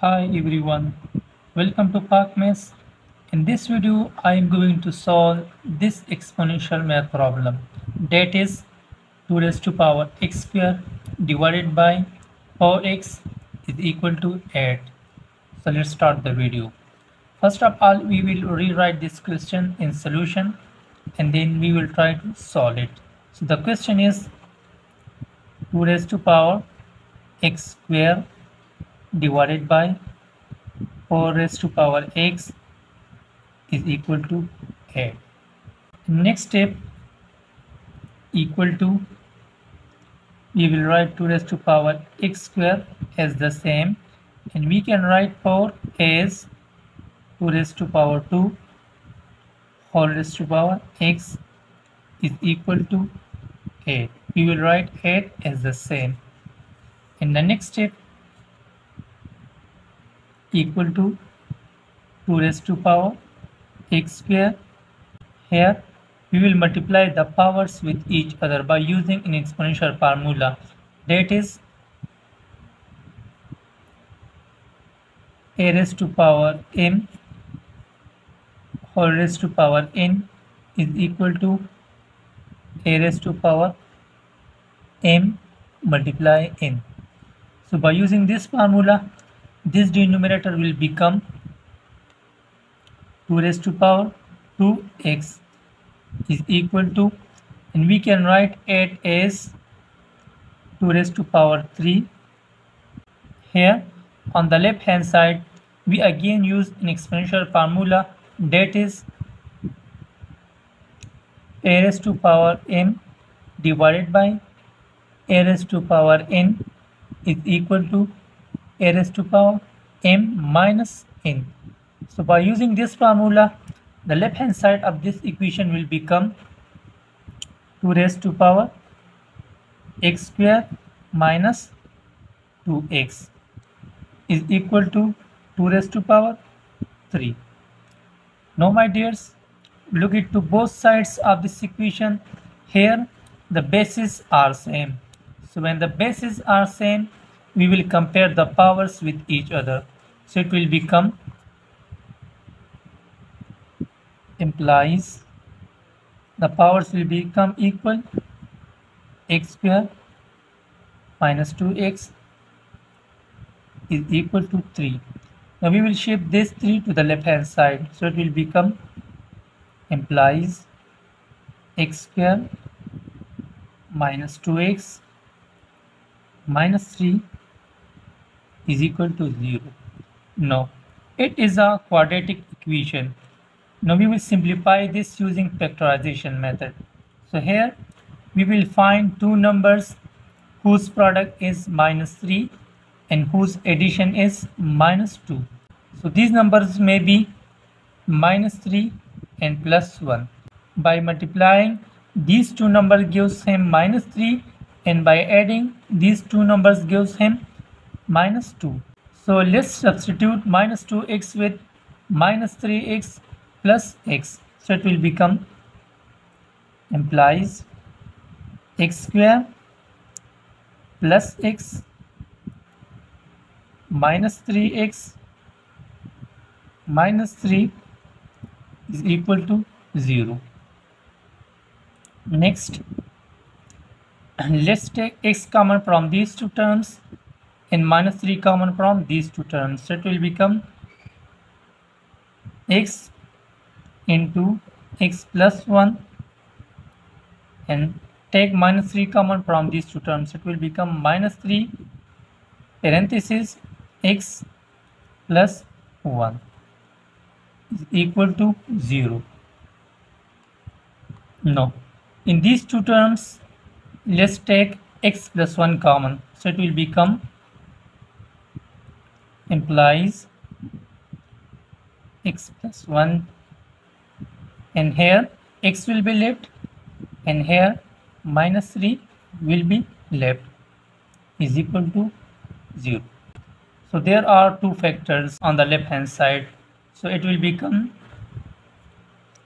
Hi everyone, welcome to Pak Maths. In this video, I am going to solve this exponential math problem that is 2 raised to power x square divided by 4x is equal to 8. So let's start the video. First of all, we will rewrite this question in solution and then we will try to solve it. So the question is 2 raised to power x square divided by 4 raised to power x is equal to 8. Next step equal to we will write 2 raised to power x square as the same and we can write 4 as 2 raised to power 2 whole raised to power x is equal to 8. We will write 8 as the same. In the next step equal to 2 raised to power x square. Here we will multiply the powers with each other by using an exponential formula that is a raised to power m whole raised to power n is equal to a raised to power m multiply n. So by using this formula this denominator will become 2 raised to power 2x is equal to and we can write it as 2 raised to power 3 here on the left hand side we again use an exponential formula that is a raised to power m divided by a raised to power n is equal to a raised to power m minus n. So by using this formula, the left hand side of this equation will become 2 raised to power x square minus 2x is equal to 2 raised to power 3. Now my dears, look it to both sides of this equation. Here the bases are same. So when the bases are same, we will compare the powers with each other. So it will become implies the powers will become equal x square minus 2x is equal to 3. Now we will shift this 3 to the left hand side. So it will become implies x square minus 2x minus 3 is equal to 0. No, it is a quadratic equation. Now we will simplify this using factorization method. So here we will find two numbers whose product is minus 3 and whose addition is minus 2. So these numbers may be minus 3 and plus 1. By multiplying these two numbers gives him minus 3 and by adding these two numbers gives him minus 2. So let's substitute minus 2x with minus 3x plus x. So it will become implies x square plus x minus 3x minus 3 is equal to 0. Next, let's take x common from these two terms and minus 3 common from these two terms so it will become x into x plus 1 and take minus 3 common from these two terms it will become minus 3 parenthesis x plus 1 is equal to 0 no in these two terms let's take x plus 1 common so it will become implies x plus 1 and here x will be left and here minus 3 will be left is equal to 0 so there are two factors on the left hand side. So it will become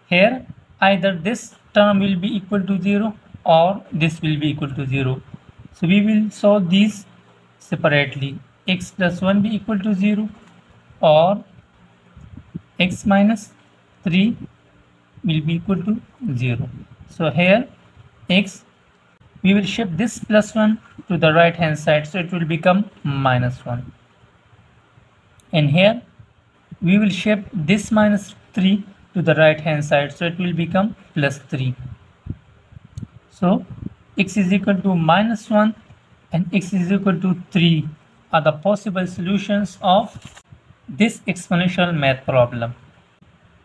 here either this term will be equal to 0 or this will be equal to 0 so we will solve these separately x plus 1 be equal to 0 or x minus 3 will be equal to 0. So here x we will shift this plus 1 to the right hand side. So it will become minus 1 and here we will shift this minus 3 to the right hand side. So it will become plus 3 so x is equal to minus 1 and x is equal to 3 are the possible solutions of this exponential math problem.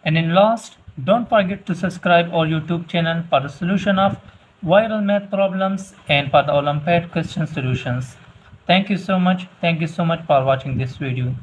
And in last don't forget to subscribe our youtube channel for the solution of viral math problems and for the olympiad question solutions. Thank you so much. Thank you so much for watching this video